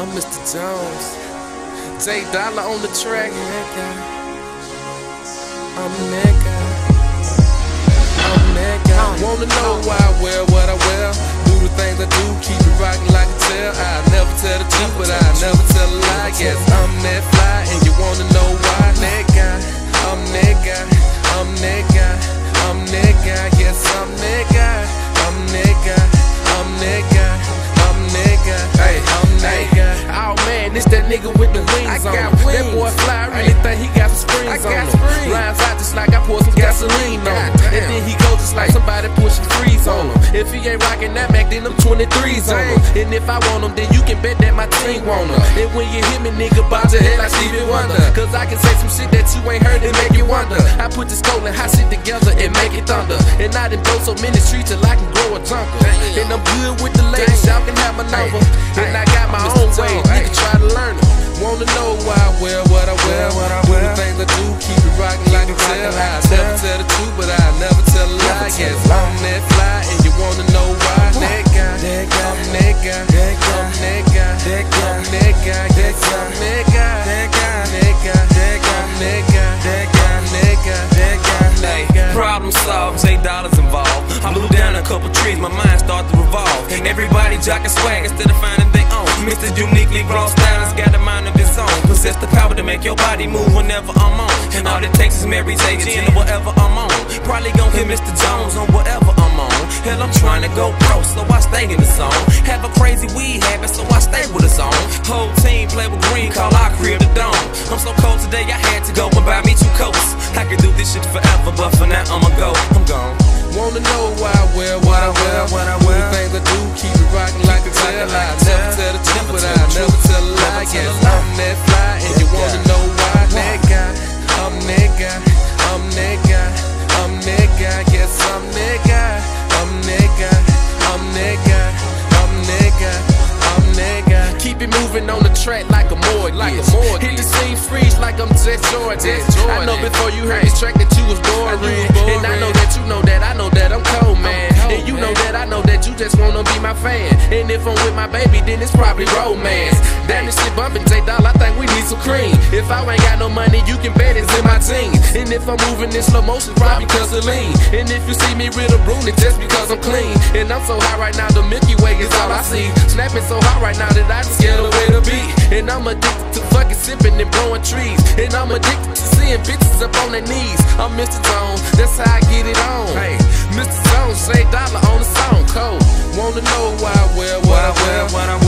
I'm Mr. Jones. J Dollar on the track. I'm nigga. I'm nigga. Wanna know why I wear what I wear? Do the things I do, keep it rocking like a tail. I never tell the truth, but I never tell a lie. Yes, I'm that fly, and you wanna know why? Nigga, I'm nigga. I'm nigga. I'm nigga. Yes, I'm nigga. Nigga with the wings on him. That boy fly, I really think he got some springs on him. Lines out just like I pour some gasoline on him. And then he go just like somebody pushing freeze on him. If he ain't rocking that Mac, then them 23s on him. And if I want him, then you can bet that my team want him. And when you hit me, nigga, bob your head like Stevie Wonder. Cause I can say some shit that you ain't heard and make you wonder. I put this cold and hot shit together and make it thunder. And I done blow so many streets till I can grow a jungle. And I'm good with the ladies, y'all can have my number. And I got my own way, nigga try to learn. Wanna know couple trees, my mind start to revolve. Everybody jocking swag instead of finding their own. Mr. Uniquely grown stylist got a mind of his own. Possess the power to make your body move whenever I'm on. And all it takes is Mary J. J. or whatever I'm on. Probably gon' hit Mr. Jones on whatever I'm on. Hell, I'm trying to go pro, so I stay in the zone. Have a crazy weed habit, so I stay with a zone. Whole team play with green, call our crib the dome. I'm so cold today, I had to go and buy me two coats. I could do this shit forever, but tell moving on the track like a Morgan. Like a Morgan. Hit the scene freeze like I'm Jet Jordan. I know before you heard this track that you was boring. And I know that you know that I know that I'm cold, man. And you know that I know that you just wanna be my fan. And if I'm with my baby, then it's probably romance. Damn, this shit bumping, J Doll, I think we need some cream. If I ain't got no money, you can bet it's in my team. And if I'm moving in slow motion, probably cause of lean. And if you see me with a broom, it's just because I'm clean. And I'm so high right now, the Milky Way is all I see. Snapping so hot right now that I just scared away the beat. And I'm addicted to fucking sipping and blowing trees. And I'm addicted to seeing bitches up on their knees. I'm Mr. Jones, that's how I get it on. Hey, Mr. Jones, say dollar on the song code. Wanna know why I wear what I wear? What I wear.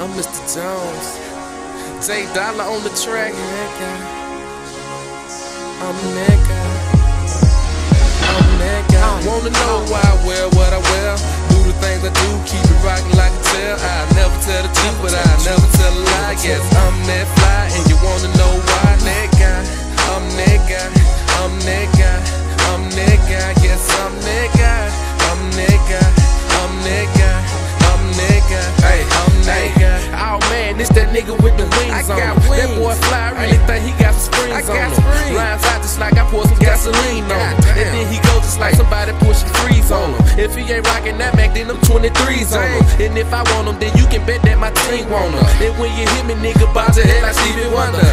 I'm Mr. Jones. J Dollar on the track. I'm nigga. I'm nigga. Wanna know why I wear what I wear? Do the things I do, keep it rocking like a tail. I never tell the truth, but I never tell a lie. Yes, I'm that fly, and you wanna know why? Nigga. I'm nigga. I'm nigga. I'm nigga. Yes, I'm nigga. I'm wings on him. That boy fly, I really think he got some springs on him. Lines out just like I pour some gasoline on him. And then he go just like somebody pushing freeze on him. If he ain't rocking that Mac, then them 23s on him. And if I want him, then you can bet that my team want him. And when you hit me, nigga, bob your head like Stevie Wonder.